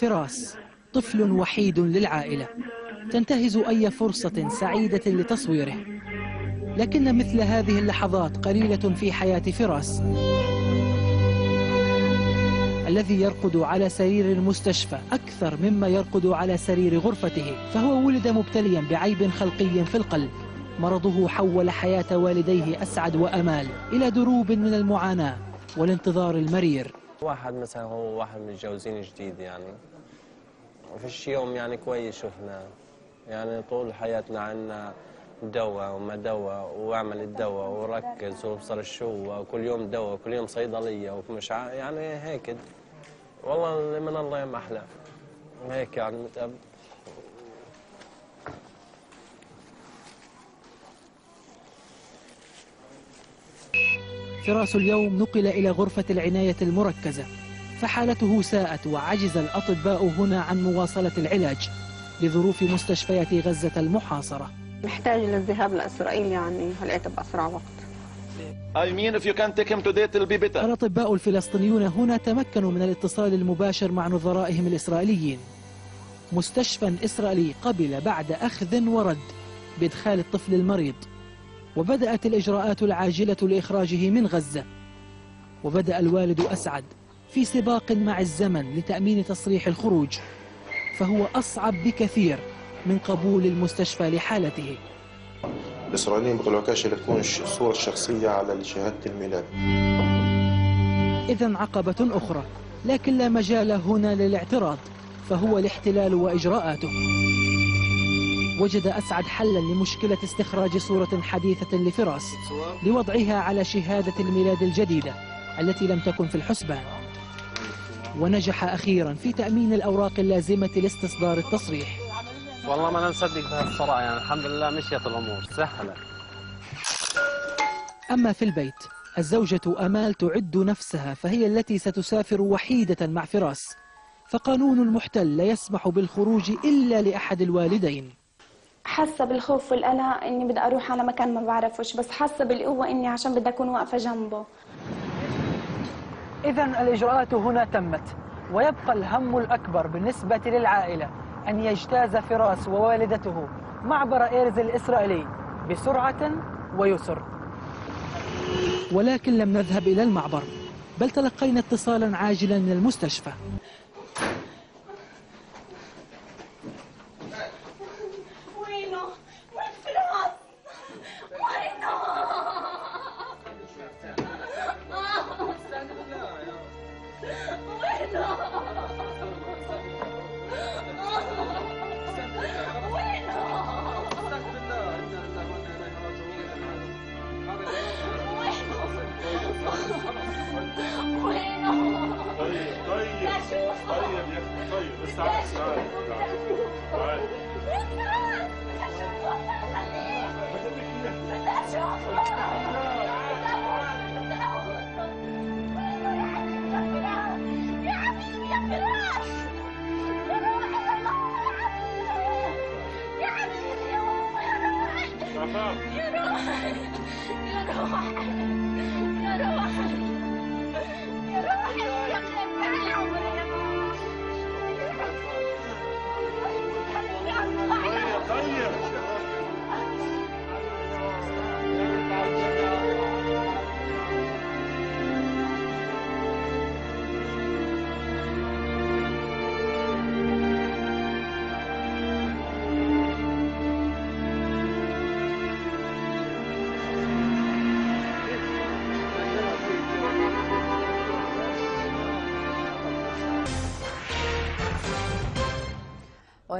فراس طفل وحيد للعائلة تنتهز أي فرصة سعيدة لتصويره. لكن مثل هذه اللحظات قليلة في حياة فراس الذي يرقد على سرير المستشفى أكثر مما يرقد على سرير غرفته. فهو ولد مبتليا بعيب خلقي في القلب. مرضه حول حياة والديه أسعد وأمال إلى دروب من المعاناة والانتظار المرير. واحد مثلا هو واحد متجوزين جديد يعني. فيش يوم يعني كويس شفنا. يعني طول حياتنا عنا دواء وما دواء واعمل الدواء وركز وابصر الشو وكل يوم دواء وكل يوم صيدلية ومش يعني هيك. والله من الله ما أحلى هيك يعني. متأب فراس اليوم نقل إلى غرفة العناية المركزة فحالته ساءت وعجز الأطباء هنا عن مواصلة العلاج لظروف مستشفيات غزة المحاصرة. محتاج للذهاب لإسرائيل يعني هلقيت بأسرع وقت؟ I mean if you can take him today it'll be better. الأطباء الفلسطينيون هنا تمكنوا من الاتصال المباشر مع نظرائهم الإسرائيليين. مستشفى إسرائيلي قبل بعد أخذ ورد بإدخال الطفل المريض. وبدأت الإجراءات العاجلة لإخراجه من غزة. وبدأ الوالد أسعد في سباق مع الزمن لتأمين تصريح الخروج فهو أصعب بكثير من قبول المستشفى لحالته. الإسرائيليين بيطلعوكاش لتكون ش- الصورة الشخصية على شهادة الميلاد. إذا عقبة أخرى لكن لا مجال هنا للاعتراض فهو الاحتلال وإجراءاته. وجد أسعد حلا لمشكلة استخراج صورة حديثة لفراس لوضعها على شهادة الميلاد الجديدة التي لم تكن في الحسبان ونجح أخيرا في تأمين الأوراق اللازمة لاستصدار التصريح. والله ما أنا مصدق بها الصراحة يعني الحمد لله مشيت الأمور سهلة. أما في البيت الزوجة أمال تعد نفسها فهي التي ستسافر وحيدة مع فراس. فقانون المحتل لا يسمح بالخروج إلا لأحد الوالدين. حاسة بالخوف والقلق إني بدي أروح على مكان ما بعرفوش بس حاسة بالقوة إني عشان بدي أكون واقفة جنبه. إذا الإجراءات هنا تمت ويبقى الهم الأكبر بالنسبة للعائلة أن يجتاز فراس ووالدته معبر إيرز الإسرائيلي بسرعة ويسر. ولكن لم نذهب إلى المعبر بل تلقينا اتصالا عاجلا من المستشفى. 可以，可以，可以，可以，别，可以，这三个，来。我的礼，这我的。你别动！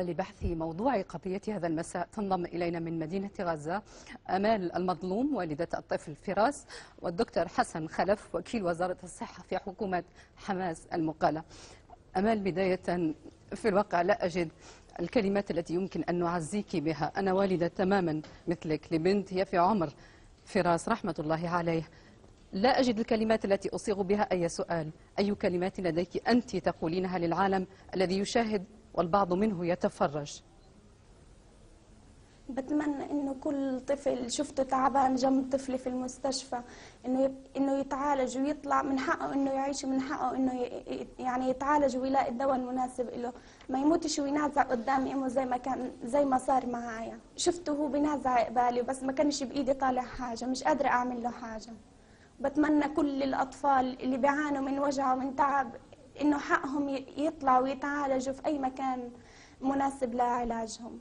ولبحث موضوع قضية هذا المساء. تنضم إلينا من مدينة غزة أمال المظلوم والدة الطفل فراس والدكتور حسن خلف وكيل وزارة الصحة في حكومة حماس المقالة. أمال بداية في الواقع لا أجد الكلمات التي يمكن أن نعزيك بها. أنا والدة تماما مثلك لبنت هي في عمر فراس رحمة الله عليه. لا أجد الكلمات التي أصيغ بها أي سؤال. أي كلمات لديك أنت تقولينها للعالم الذي يشاهد والبعض منه يتفرج. بتمنى إنه كل طفل شفته تعبان جنب طفلي في المستشفى إنه إنه يتعالج ويطلع من حقه إنه يعيش ومن حقه إنه يعني يتعالج ويلاقي الدواء المناسب له ما يموتش وينازع قدام إمه زي ما كان زي ما صار معايا. شفته هو بينازع قبالي بس ما كانش بإيدي طالع حاجة مش قادرة أعمل له حاجة. بتمنى كل الأطفال اللي بيعانوا من وجع ومن تعب إنه حقهم يطلعوا ويتعالجوا في أي مكان مناسب لعلاجهم.